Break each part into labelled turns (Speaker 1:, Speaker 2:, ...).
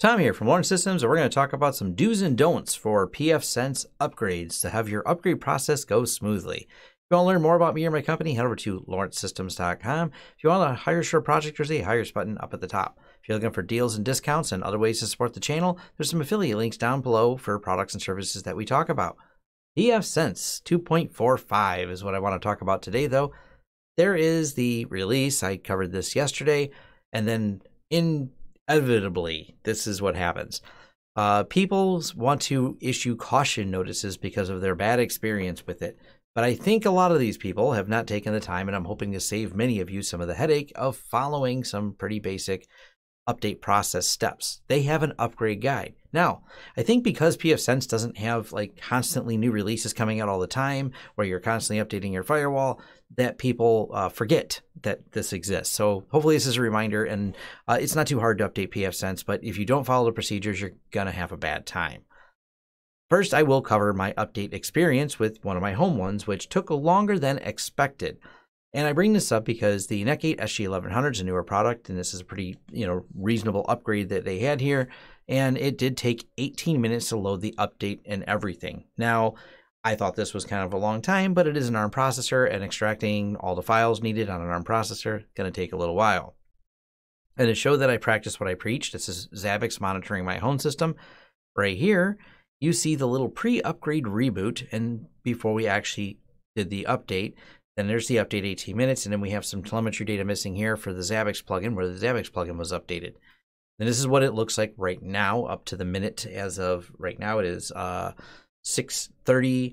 Speaker 1: Tom here from Lawrence Systems, and we're going to talk about some do's and don'ts for pfSense upgrades to have your upgrade process go smoothly. If you want to learn more about me or my company, head over to lawrencesystems.com. If you want to hire a project, there's a hires button up at the top. If you're looking for deals and discounts and other ways to support the channel, there's some affiliate links down below for products and services that we talk about. pfSense 2.45 is what I want to talk about today, though. There is the release. I covered this yesterday, and then in inevitably, this is what happens. Uh, people want to issue caution notices because of their bad experience with it. But I think a lot of these people have not taken the time, and I'm hoping to save many of you some of the headache of following some pretty basic update process steps. They have an upgrade guide. Now, I think because pfSense doesn't have like constantly new releases coming out all the time, where you're constantly updating your firewall, that people uh, forget that this exists. So hopefully this is a reminder, and uh, it's not too hard to update pfSense, but if you don't follow the procedures, you're gonna have a bad time. First, I will cover my update experience with one of my home ones, which took longer than expected. And I bring this up because the Netgate SG1100 is a newer product, and this is a pretty you know reasonable upgrade that they had here. And it did take 18 minutes to load the update and everything. Now, I thought this was kind of a long time, but it is an ARM processor, and extracting all the files needed on an ARM processor going to take a little while. And to show that I practice what I preach, this is Zabbix monitoring my home system. Right here, you see the little pre-upgrade reboot, and before we actually did the update, then there's the update 18 minutes, and then we have some telemetry data missing here for the Zabbix plugin, where the Zabbix plugin was updated. And this is what it looks like right now, up to the minute as of right now. It is uh, 6:30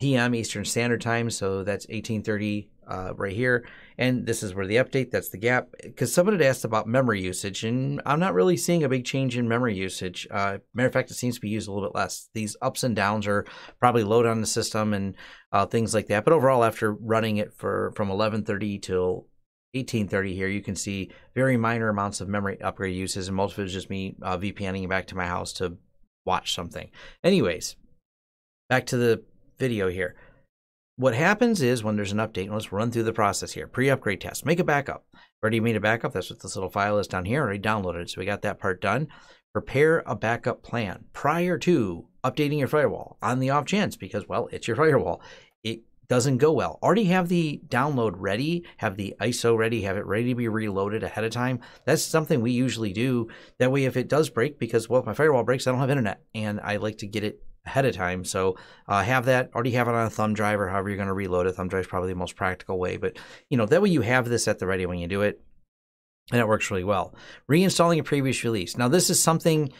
Speaker 1: p.m. Eastern Standard Time, so that's 18:30 uh, right here. And this is where the update. That's the gap. Because someone had asked about memory usage, and I'm not really seeing a big change in memory usage. Uh, matter of fact, it seems to be used a little bit less. These ups and downs are probably load on the system and uh, things like that. But overall, after running it for from 11:30 till 1830 here, you can see very minor amounts of memory upgrade uses, and most of it is just me uh, VPNing back to my house to watch something. Anyways, back to the video here. What happens is when there's an update, let's run through the process here. Pre-upgrade test, make a backup. Already made a backup. That's what this little file is down here. Already downloaded. So we got that part done. Prepare a backup plan prior to updating your firewall on the off chance because, well, it's your firewall. It doesn't go well. Already have the download ready, have the ISO ready, have it ready to be reloaded ahead of time. That's something we usually do. That way, if it does break, because, well, if my firewall breaks, I don't have internet and I like to get it ahead of time. So uh, have that already have it on a thumb drive or however you're going to reload it. Thumb drive is probably the most practical way, but you know that way you have this at the ready when you do it, and it works really well. Reinstalling a previous release. Now this is something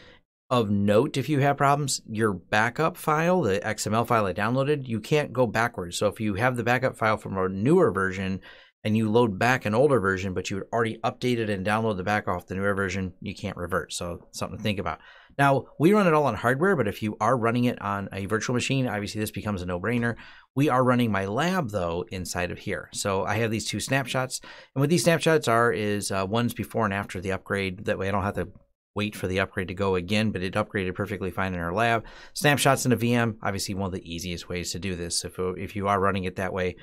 Speaker 1: of note if you have problems. Your backup file, the XML file I downloaded, you can't go backwards. So if you have the backup file from a newer version and you load back an older version, but you had already updated and download the back off the newer version, you can't revert. So something to think about. Now, we run it all on hardware, but if you are running it on a virtual machine, obviously this becomes a no-brainer. We are running my lab though, inside of here. So I have these two snapshots. And what these snapshots are is uh, ones before and after the upgrade. That way I don't have to wait for the upgrade to go again, but it upgraded perfectly fine in our lab. Snapshots in a VM, obviously one of the easiest ways to do this. If, if you are running it that way,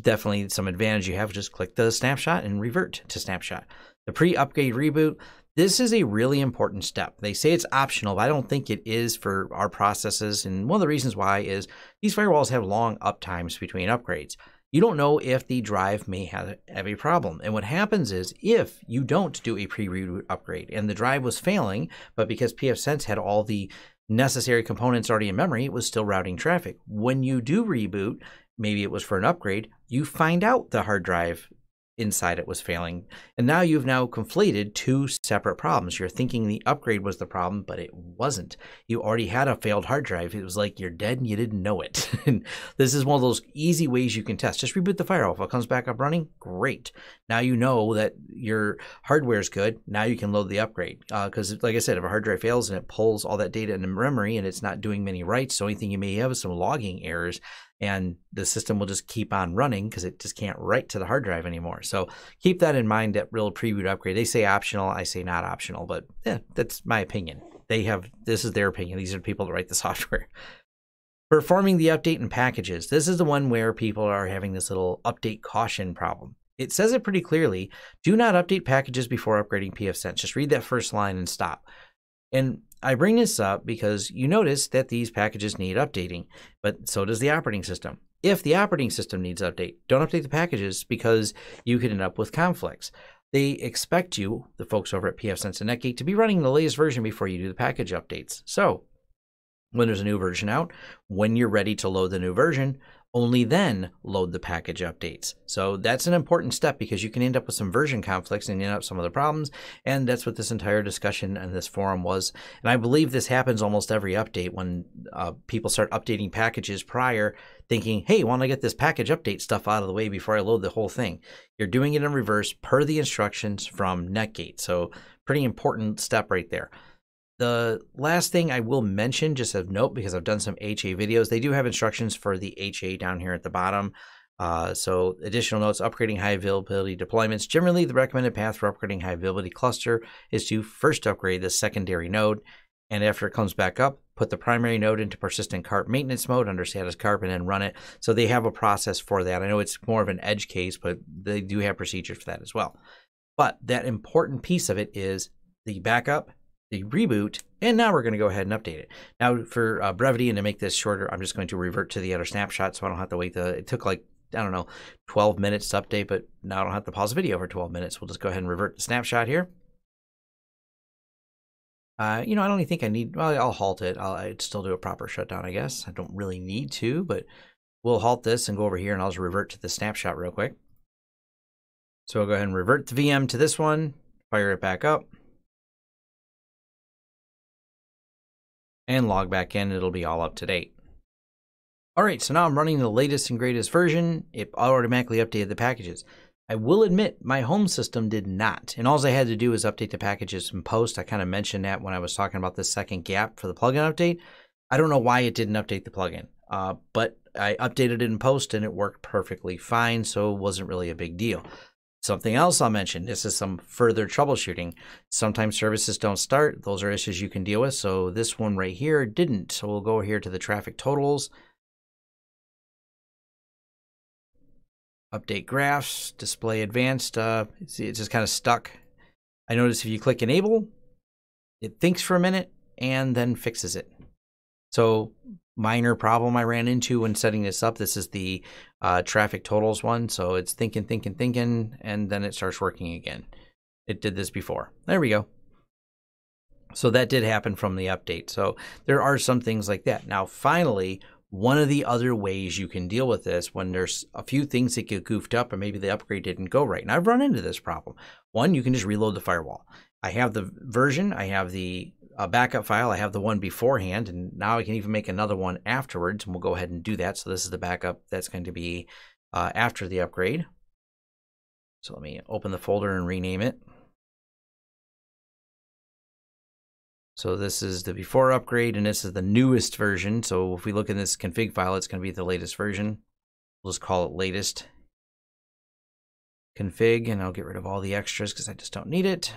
Speaker 1: definitely some advantage you have. Just click the snapshot and revert to snapshot. The pre-upgrade reboot, this is a really important step. They say it's optional, but I don't think it is for our processes. And one of the reasons why is these firewalls have long uptimes between upgrades. You don't know if the drive may have, have a problem. And what happens is if you don't do a pre-reboot upgrade and the drive was failing, but because pfSense had all the necessary components already in memory, it was still routing traffic. When you do reboot, maybe it was for an upgrade, you find out the hard drive inside it was failing. And now you've now conflated two separate problems. You're thinking the upgrade was the problem, but it wasn't. You already had a failed hard drive. It was like you're dead and you didn't know it. and this is one of those easy ways you can test. Just reboot the firewall. If it comes back up running, great. Now you know that your hardware is good. Now you can load the upgrade. Because, uh, like I said, if a hard drive fails and it pulls all that data into memory and it's not doing many writes, so anything you may have is some logging errors and the system will just keep on running because it just can't write to the hard drive anymore. So keep that in mind at real preview upgrade. They say optional, I say not optional, but yeah, that's my opinion. They have this is their opinion. These are the people that write the software. Performing the update in packages. This is the one where people are having this little update caution problem. it says it pretty clearly. Do not update packages before upgrading pfSense. Just read that first line and stop. And I bring this up because you notice that these packages need updating, but so does the operating system. If the operating system needs update, don't update the packages because you could end up with conflicts. They expect you, the folks over at pfSense and Netgate, to be running the latest version before you do the package updates. So when there's a new version out, when you're ready to load the new version, only then load the package updates. So that's an important step because you can end up with some version conflicts and end up some of the problems. And that's what this entire discussion and this forum was. And I believe this happens almost every update when uh, people start updating packages prior, thinking, hey, want to get this package update stuff out of the way before I load the whole thing. You're doing it in reverse per the instructions from Netgate. So pretty important step right there. The last thing I will mention, just of note, because I've done some HA videos, they do have instructions for the HA down here at the bottom. Uh, so additional notes, upgrading high availability deployments. Generally, the recommended path for upgrading high availability cluster is to first upgrade the secondary node. And after it comes back up, put the primary node into persistent CARP maintenance mode under status CARP and then run it. So they have a process for that. I know it's more of an edge case, but they do have procedures for that as well. But that important piece of it is the backup the reboot, and now we're going to go ahead and update it. Now, for uh, brevity and to make this shorter, I'm just going to revert to the other snapshot so I don't have to wait. The it took like I don't know 12 minutes to update, but now I don't have to pause the video for 12 minutes. We'll just go ahead and revert the snapshot here. Uh, you know, I don't even think I need. Well, I'll halt it. I'll I'd still do a proper shutdown, I guess. I don't really need to, but we'll halt this and go over here, and I'll just revert to the snapshot real quick. So we'll go ahead and revert the VM to this one, fire it back up. And log back in, it'll be all up to date. All right, so now I'm running the latest and greatest version. It automatically updated the packages. I will admit my home system did not, and all I had to do was update the packages in post. I kind of mentioned that when I was talking about the second gap for the plugin update. I don't know why it didn't update the plugin, uh, but I updated it in post and it worked perfectly fine, so it wasn't really a big deal. Something else I'll mention this is some further troubleshooting. Sometimes services don't start. Those are issues you can deal with. So this one right here didn't. So we'll go here to the traffic totals. Update graphs, display advanced. Uh, it's, it's just kind of stuck. I notice if you click enable, it thinks for a minute and then fixes it. So minor problem I ran into when setting this up. This is the uh, traffic totals one. So it's thinking, thinking, thinking, and then it starts working again. It did this before. There we go. So that did happen from the update. So there are some things like that. Now, finally, one of the other ways you can deal with this when there's a few things that get goofed up and maybe the upgrade didn't go right. And I've run into this problem. One, you can just reload the firewall. I have the version, I have the a backup file. I have the one beforehand, and now I can even make another one afterwards, and we'll go ahead and do that. So this is the backup that's going to be uh, after the upgrade. So let me open the folder and rename it. So this is the before upgrade, and this is the newest version. So if we look in this config file, it's going to be the latest version. We'll just call it latest config, and I'll get rid of all the extras because I just don't need it.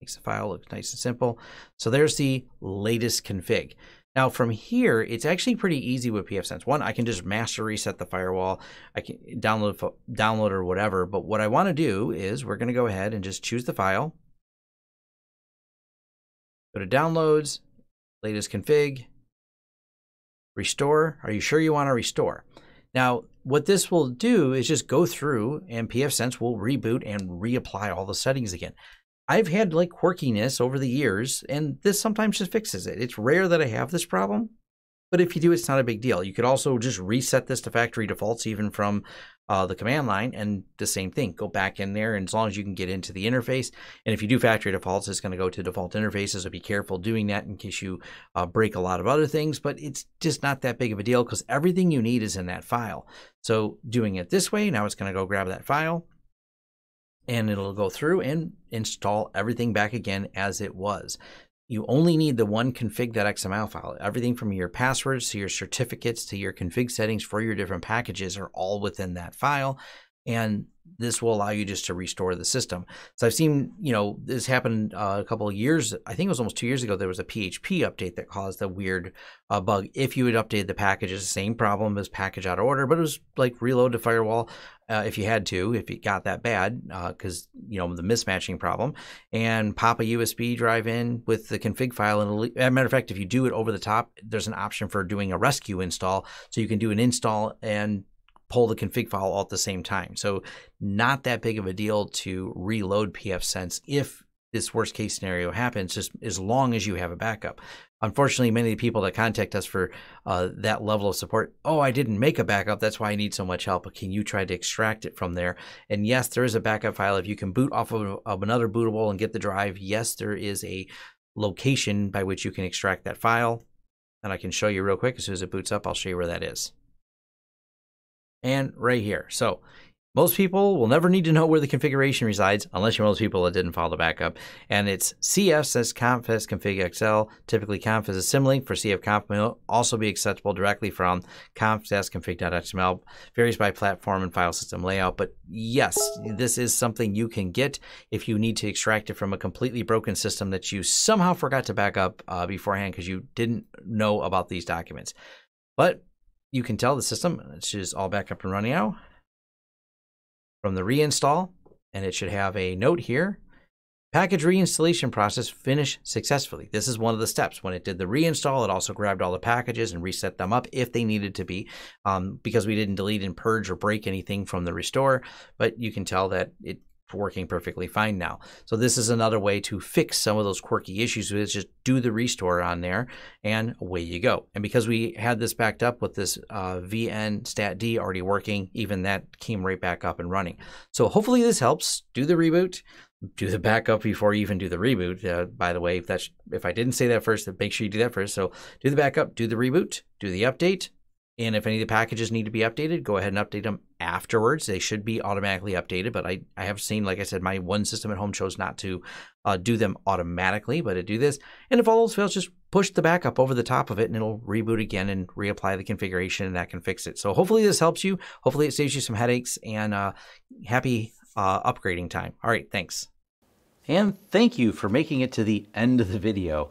Speaker 1: Makes the file look nice and simple. So there's the latest config. Now from here, it's actually pretty easy with pfSense. One, I can just master reset the firewall. I can download download or whatever. But what I want to do is we're going to go ahead and just choose the file. Go to downloads, latest config, restore. Are you sure you want to restore? Now, what this will do is just go through and pfSense will reboot and reapply all the settings again. I've had like quirkiness over the years, and this sometimes just fixes it. It's rare that I have this problem, but if you do, it's not a big deal. You could also just reset this to factory defaults, even from uh, the command line, and the same thing. Go back in there, and as long as you can get into the interface, and if you do factory defaults, it's going to go to default interfaces. So be careful doing that in case you uh, break a lot of other things. But it's just not that big of a deal because everything you need is in that file. So doing it this way, now it's going to go grab that file and it'll go through and install everything back again as it was. You only need the one config.xml file. Everything from your passwords to your certificates to your config settings for your different packages are all within that file. And this will allow you just to restore the system. So I've seen, you know, this happened uh, a couple of years. I think it was almost two years ago. There was a PHP update that caused a weird uh, bug. If you had updated the package, it's the same problem as package out of order, but it was like reload to firewall uh, if you had to, if it got that bad, because uh, you know the mismatching problem, and pop a USB drive in with the config file. And as a matter of fact, if you do it over the top, there's an option for doing a rescue install, so you can do an install and pull the config file all at the same time. So not that big of a deal to reload pfSense if this worst case scenario happens, just as long as you have a backup. Unfortunately, many of the people that contact us for uh, that level of support, oh, I didn't make a backup. That's why I need so much help. Can you try to extract it from there? And yes, there is a backup file. If you can boot off of, of another bootable and get the drive, yes, there is a location by which you can extract that file. And I can show you real quick. As soon as it boots up, I'll show you where that is and right here. So most people will never need to know where the configuration resides unless you're one of those people that didn't follow the backup. And it's CF says confs config XL. Typically conf is a symlink for CF conf will also be accessible directly from conf-config.xml. Varies by platform and file system layout. But yes, this is something you can get if you need to extract it from a completely broken system that you somehow forgot to back up uh, beforehand because you didn't know about these documents. But you can tell the system, it's just all back up and running now from the reinstall, and it should have a note here. Package reinstallation process finished successfully. This is one of the steps. When it did the reinstall, it also grabbed all the packages and reset them up if they needed to be, um, because we didn't delete and purge or break anything from the restore. But you can tell that it working perfectly fine now. So this is another way to fix some of those quirky issues with just do the restore on there and away you go. And because we had this backed up with this uh, VN stat D already working, even that came right back up and running. So hopefully this helps. Do the reboot, do the backup before you even do the reboot. Uh, by the way, if that's if I didn't say that first, make sure you do that first. So do the backup, do the reboot, do the update, and if any of the packages need to be updated, go ahead and update them afterwards. They should be automatically updated, but I, I have seen, like I said, my one system at home chose not to uh, do them automatically, but to do this. And if all else fails, just push the backup over the top of it and it'll reboot again and reapply the configuration and that can fix it. So hopefully this helps you. Hopefully it saves you some headaches and uh, happy uh, upgrading time. All right, thanks. And thank you for making it to the end of the video.